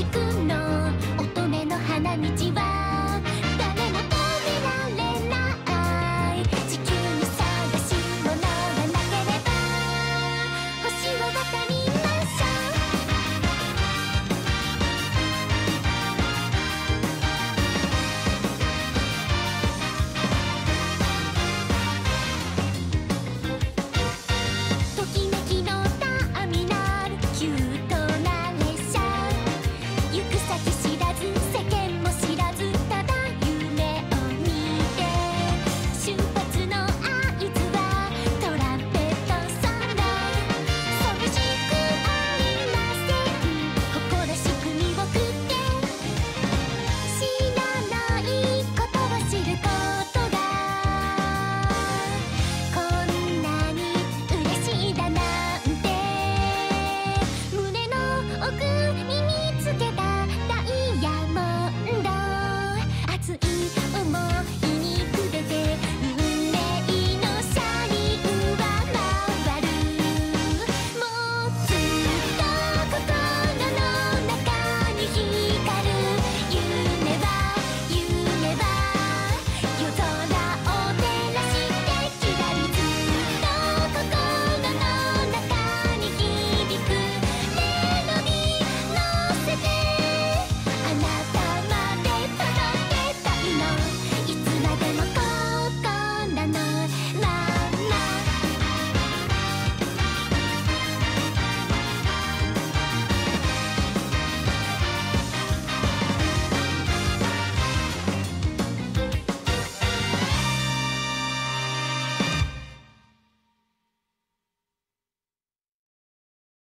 しくの